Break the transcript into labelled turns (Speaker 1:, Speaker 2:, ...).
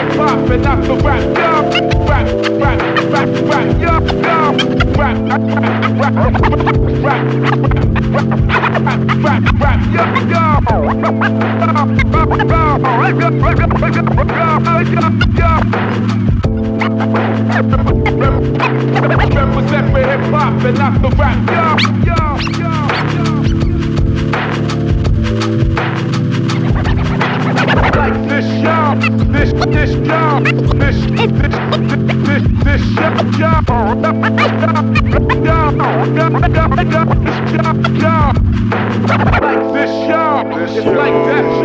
Speaker 1: not the rap, yo. Rap, rap, rap, rap, yo, yo. Rap, rap, rap, rap, rap, rap, rap, rap, yo, yo. Represent for hip hop and not the rap, yo, yo. job. This this this this job. Like this job. It's like that.